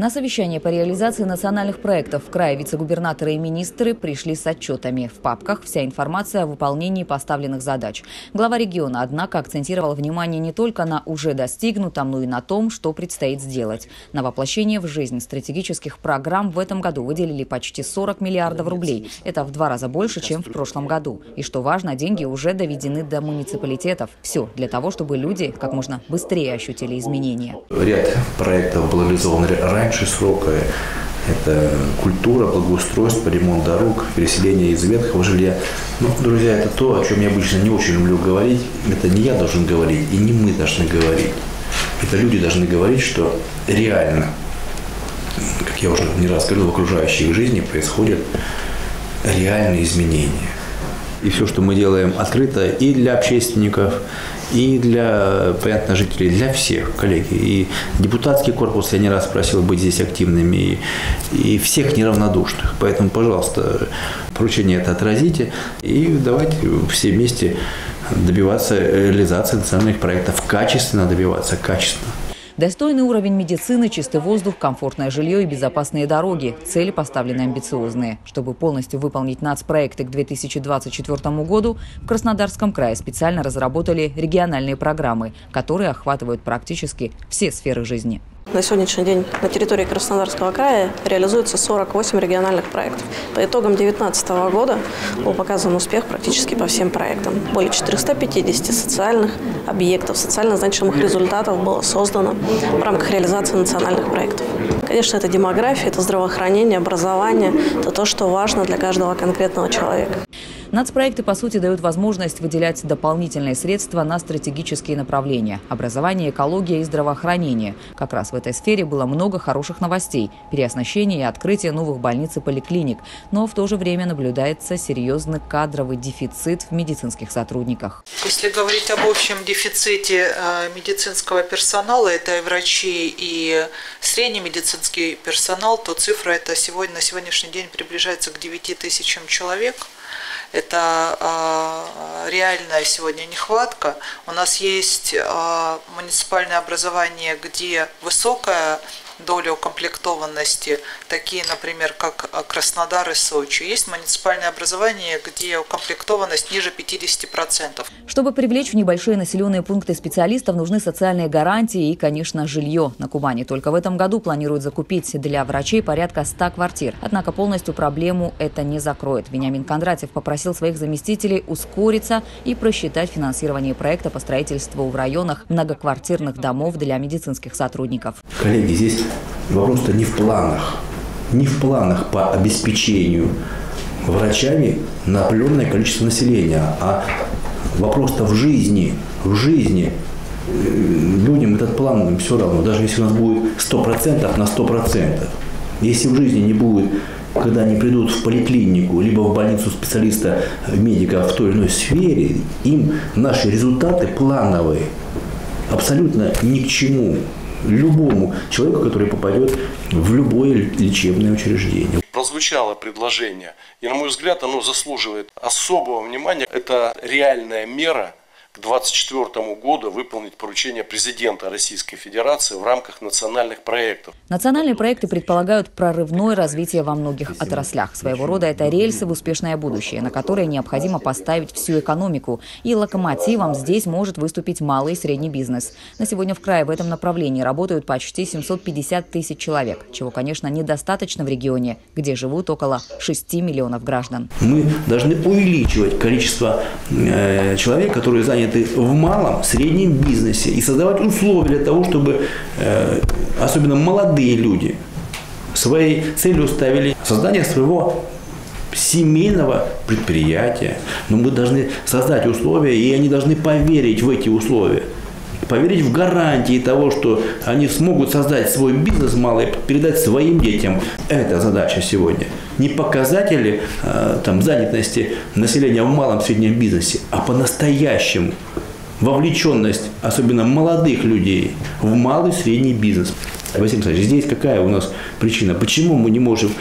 На совещание по реализации национальных проектов в крае вице-губернаторы и министры пришли с отчетами. В папках вся информация о выполнении поставленных задач. Глава региона, однако, акцентировал внимание не только на уже достигнутом, но и на том, что предстоит сделать. На воплощение в жизнь стратегических программ в этом году выделили почти 40 миллиардов рублей. Это в два раза больше, чем в прошлом году. И что важно, деньги уже доведены до муниципалитетов. Все для того, чтобы люди как можно быстрее ощутили изменения. Ряд проектов был реализован раньше раньше срока. Это культура, благоустройство, ремонт дорог, переселение из ветхого жилья. Но, друзья, это то, о чем я обычно не очень люблю говорить. Это не я должен говорить, и не мы должны говорить. Это люди должны говорить, что реально, как я уже не раз говорил, в окружающей жизни происходят реальные изменения. И все, что мы делаем открыто и для общественников, и для, понятно, жителей, для всех, коллеги. И депутатский корпус я не раз просил быть здесь активными, и, и всех неравнодушных. Поэтому, пожалуйста, поручение это отразите, и давайте все вместе добиваться реализации национальных проектов, качественно добиваться, качественно. Достойный уровень медицины, чистый воздух, комфортное жилье и безопасные дороги. Цели поставлены амбициозные. Чтобы полностью выполнить нацпроекты к 2024 году, в Краснодарском крае специально разработали региональные программы, которые охватывают практически все сферы жизни. На сегодняшний день на территории Краснодарского края реализуется 48 региональных проектов. По итогам 2019 года был показан успех практически по всем проектам. Более 450 социальных объектов, социально значимых результатов было создано в рамках реализации национальных проектов. Конечно, это демография, это здравоохранение, образование, это то, что важно для каждого конкретного человека. Нацпроекты, по сути, дают возможность выделять дополнительные средства на стратегические направления – образование, экология и здравоохранение. Как раз в этой сфере было много хороших новостей – переоснащение и открытие новых больниц и поликлиник. Но в то же время наблюдается серьезный кадровый дефицит в медицинских сотрудниках. Если говорить об общем дефиците э, медицинского персонала, это и врачи, и средний медицинский персонал, то цифра это сегодня, на сегодняшний день приближается к 9 тысячам человек – это э, реальная сегодня нехватка. У нас есть э, муниципальное образование, где высокая доля укомплектованности, такие, например, как э, Краснодар и Сочи. Есть муниципальное образование, где укомплектованность ниже 50%. Чтобы привлечь в небольшие населенные пункты специалистов, нужны социальные гарантии и, конечно, жилье. На Кубани только в этом году планируют закупить для врачей порядка 100 квартир. Однако полностью проблему это не закроет. Вениамин Кондратьев попросил своих заместителей ускориться и просчитать финансирование проекта по строительству в районах многоквартирных домов для медицинских сотрудников. Коллеги, здесь вопрос-то не в планах, не в планах по обеспечению врачами на определенное количество населения, а вопрос-то в жизни, в жизни. Людям этот план все равно, даже если у нас будет 100% на 100%. Если в жизни не будет, когда они придут в поликлинику, либо в больницу специалиста, медика в той или иной сфере, им наши результаты плановые абсолютно ни к чему любому человеку, который попадет в любое лечебное учреждение. Прозвучало предложение, и, на мой взгляд, оно заслуживает особого внимания. Это реальная мера 2024 году выполнить поручение президента Российской Федерации в рамках национальных проектов. Национальные проекты предполагают прорывное развитие во многих отраслях. Своего рода это рельсы в успешное будущее, на которые необходимо поставить всю экономику. И локомотивом здесь может выступить малый и средний бизнес. На сегодня в крае в этом направлении работают почти 750 тысяч человек, чего, конечно, недостаточно в регионе, где живут около 6 миллионов граждан. Мы должны увеличивать количество э, человек, которые заняты заняты в малом, среднем бизнесе и создавать условия для того, чтобы э, особенно молодые люди своей целью ставили создание своего семейного предприятия. Но мы должны создать условия, и они должны поверить в эти условия. Поверить в гарантии того, что они смогут создать свой бизнес малый, передать своим детям. Это задача сегодня не показатели э, там, занятости населения в малом среднем бизнесе, а по-настоящему вовлеченность, особенно молодых людей, в малый средний бизнес. Василий Александрович, здесь какая у нас причина? Почему мы не можем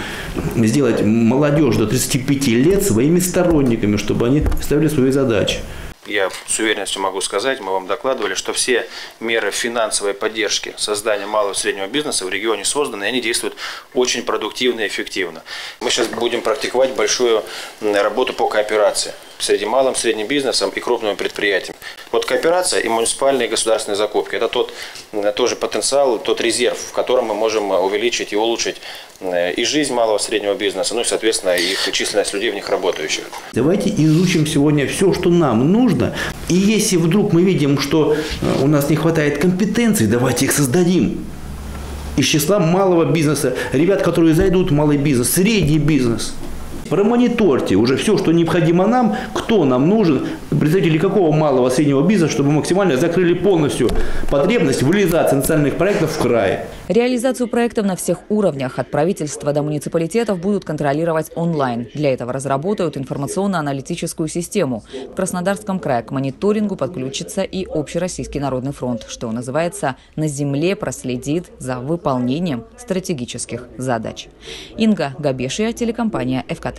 сделать молодежь до 35 лет своими сторонниками, чтобы они ставили свои задачи? Я с уверенностью могу сказать, мы вам докладывали, что все меры финансовой поддержки создания малого и среднего бизнеса в регионе созданы, и они действуют очень продуктивно и эффективно. Мы сейчас будем практиковать большую работу по кооперации среди малым, средним бизнесом и крупными предприятиями. Вот кооперация и муниципальные государственные закупки – это тот тоже потенциал, тот резерв, в котором мы можем увеличить и улучшить э, и жизнь малого среднего бизнеса, ну и, соответственно, их численность людей в них работающих. Давайте изучим сегодня все, что нам нужно. И если вдруг мы видим, что э, у нас не хватает компетенций, давайте их создадим. Из числа малого бизнеса, ребят, которые зайдут в малый бизнес, средний бизнес – Промониторьте уже все, что необходимо нам, кто нам нужен, представители какого малого среднего бизнеса, чтобы максимально закрыли полностью потребность в реализации национальных проектов в крае. Реализацию проектов на всех уровнях от правительства до муниципалитетов будут контролировать онлайн. Для этого разработают информационно-аналитическую систему. В Краснодарском крае к мониторингу подключится и Общероссийский народный фронт, что называется «На земле проследит за выполнением стратегических задач». Инга Габешия, телекомпания ФКТ.